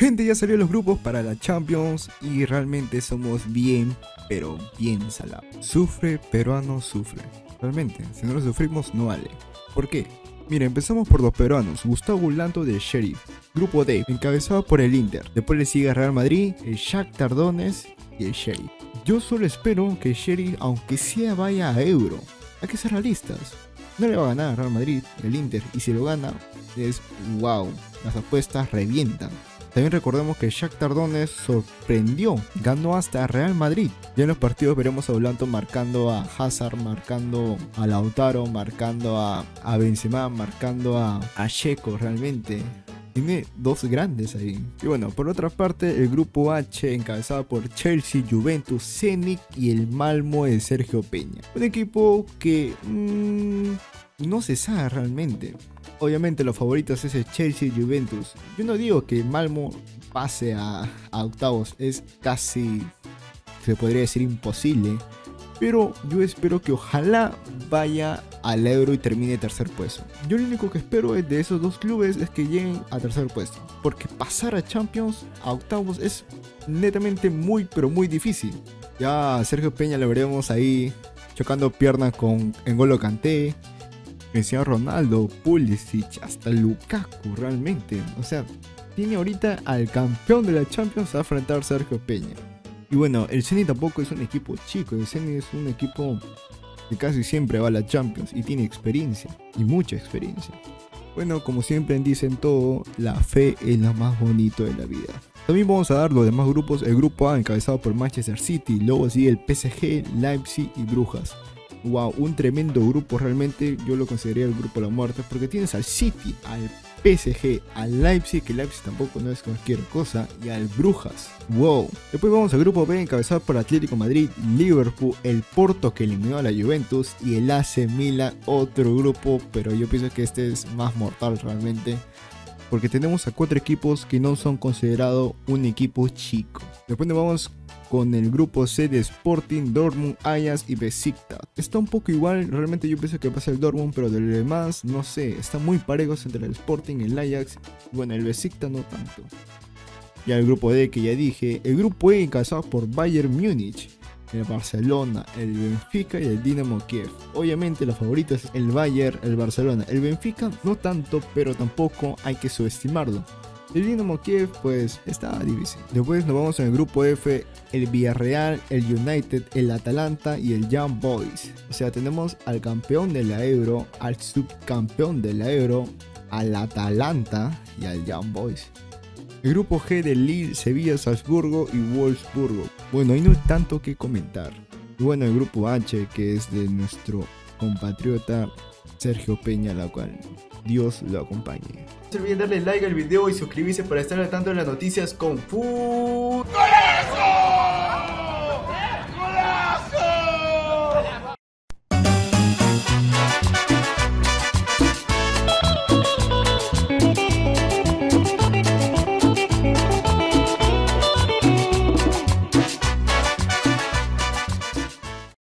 Gente, ya salió los grupos para la Champions y realmente somos bien, pero bien salados. Sufre, peruano sufre. Realmente, si no lo sufrimos no vale. ¿Por qué? Mira, empezamos por los peruanos. Gustavo Lanto del Sheriff. Grupo D, encabezado por el Inter. Después le sigue Real Madrid, el Shakhtar Tardones y el Sheriff. Yo solo espero que el Sheriff, aunque sea vaya a Euro. Hay que ser realistas. No le va a ganar a Real Madrid, el Inter. Y si lo gana, es wow. Las apuestas revientan. También recordemos que Shakhtar Donetsk sorprendió, ganó hasta Real Madrid. Ya en los partidos veremos a Blanto marcando a Hazard, marcando a Lautaro, marcando a, a Benzema, marcando a, a Checo realmente. Tiene dos grandes ahí. Y bueno, por otra parte, el grupo H, encabezado por Chelsea, Juventus, Zenit y el Malmo de Sergio Peña. Un equipo que mmm, no se sabe realmente. Obviamente los favoritos es el Chelsea y Juventus. Yo no digo que Malmo pase a, octavos, es casi, se podría decir, imposible. Pero yo espero que ojalá vaya al Euro y termine tercer puesto. Yo lo único que espero de esos dos clubes es que lleguen a tercer puesto. Porque pasar a Champions, a octavos, es netamente muy, pero muy difícil. Ya a Sergio Peña lo veremos ahí chocando piernas con Engolo Kanté. Cristiano Ronaldo, Pulisic, hasta Lukaku realmente. O sea, tiene ahorita al campeón de la Champions a enfrentar Sergio Peña. Y bueno, el Zenit tampoco es un equipo chico, el Zenit es un equipo que casi siempre va a la Champions y tiene experiencia, y mucha experiencia. Bueno, como siempre dicen todo, la fe es lo más bonito de la vida. También vamos a dar los demás grupos, el grupo A encabezado por Manchester City, luego sigue el PSG, Leipzig y Brujas wow, un tremendo grupo realmente, yo lo consideraría el grupo de la muerte, porque tienes al City, al PSG, al Leipzig, que Leipzig tampoco no es cualquier cosa, y al Brujas. Wow. Después vamos al grupo B encabezado por Atlético Madrid, Liverpool, el Porto que eliminó a la Juventus y el AC Milan, otro grupo, pero yo pienso que este es más mortal realmente. Porque tenemos a cuatro equipos que no son considerados un equipo chico. Después nos vamos con el grupo C de Sporting, Dortmund, Ajax y Besiktas. Está un poco igual, realmente yo pienso que pasa el Dortmund, pero de lo demás, no sé, están muy parejos entre el Sporting, el Ajax, bueno, el Besiktas no tanto. Y el grupo D que ya dije, el grupo E encabezado por Bayern Múnich, el Barcelona, el Benfica y el Dinamo Kiev. Obviamente los favoritos es el Bayern, el Barcelona, el Benfica no tanto, pero tampoco hay que subestimarlo. El Dinamo Kiev pues está difícil. Después nos vamos en el grupo F, el Villarreal, el United, el Atalanta y el Young Boys. O sea, tenemos al campeón de la Euro, al subcampeón de la Euro, al Atalanta y al Young Boys. El grupo G de Lille, Sevilla, Salzburgo y Wolfsburgo. Bueno, ahí no hay tanto que comentar. Y bueno, el grupo H, que es de nuestro compatriota Sergio Peña, la cual Dios lo acompañe. No se olviden darle like al video y suscribirse para estar al tanto de las noticias con Food.